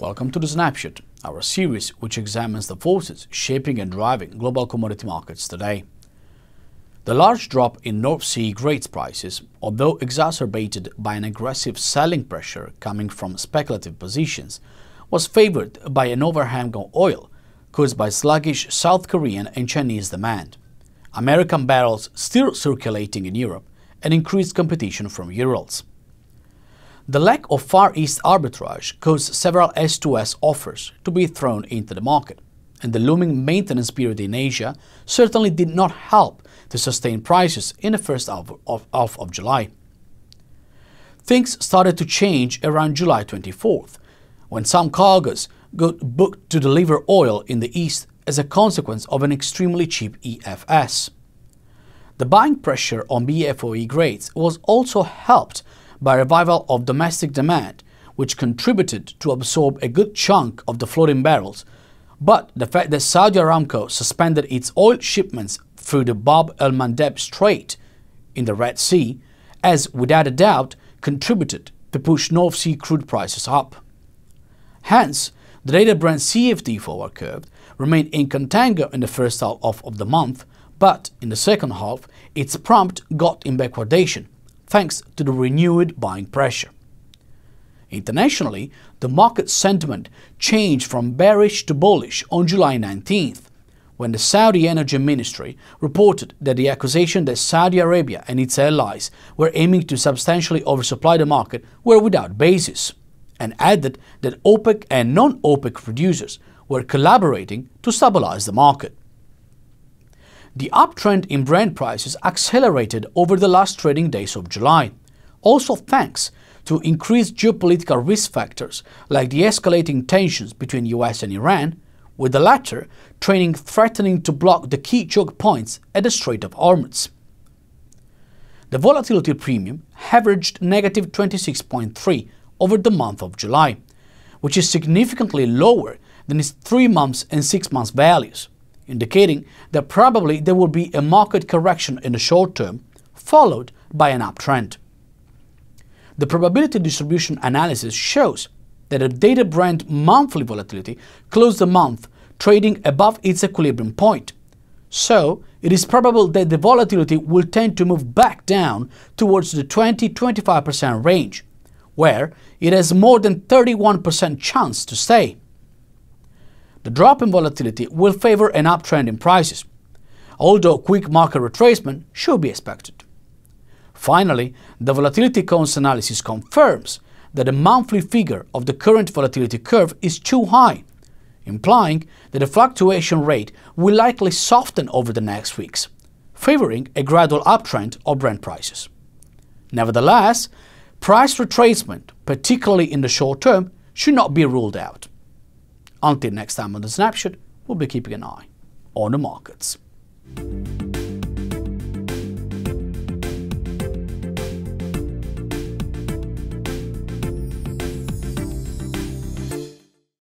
Welcome to the Snapshot, our series which examines the forces shaping and driving global commodity markets today. The large drop in North Sea grades prices, although exacerbated by an aggressive selling pressure coming from speculative positions, was favored by an overhang on oil caused by sluggish South Korean and Chinese demand, American barrels still circulating in Europe, and increased competition from Urals. The lack of Far East arbitrage caused several S2S offers to be thrown into the market, and the looming maintenance period in Asia certainly did not help to sustain prices in the first half of, half of July. Things started to change around July 24th, when some cargoes got booked to deliver oil in the east as a consequence of an extremely cheap EFS. The buying pressure on BFOE grades was also helped by revival of domestic demand, which contributed to absorb a good chunk of the floating barrels, but the fact that Saudi Aramco suspended its oil shipments through the Bab el Mandeb Strait in the Red Sea has without a doubt contributed to push North Sea crude prices up. Hence, the Dated Brent CFD forward curve remained in contango in the first half of the month, but in the second half, its prompt got in backwardation, thanks to the renewed buying pressure. Internationally, the market sentiment changed from bearish to bullish on July 19th, when the Saudi Energy Ministry reported that the accusation that Saudi Arabia and its allies were aiming to substantially oversupply the market were without basis, and added that OPEC and non-OPEC producers were collaborating to stabilize the market. The uptrend in Brent prices accelerated over the last trading days of July, also thanks to increased geopolitical risk factors like the escalating tensions between US and Iran, with the latter training threatening to block the key choke points at the Strait of Hormuz. The volatility premium averaged negative 26.3 over the month of July, which is significantly lower than its 3 months and 6 months values indicating that probably there will be a market correction in the short term, followed by an uptrend. The probability distribution analysis shows that the Dated Brent monthly volatility closed the month trading above its equilibrium point. So, it is probable that the volatility will tend to move back down towards the 20-25% range, where it has more than 31% chance to stay the drop in volatility will favor an uptrend in prices, although quick market retracement should be expected. Finally, the volatility cones analysis confirms that the monthly figure of the current volatility curve is too high, implying that the fluctuation rate will likely soften over the next weeks, favoring a gradual uptrend of Brent prices. Nevertheless, price retracement, particularly in the short term, should not be ruled out. Until next time on the Snapshot, we'll be keeping an eye on the markets.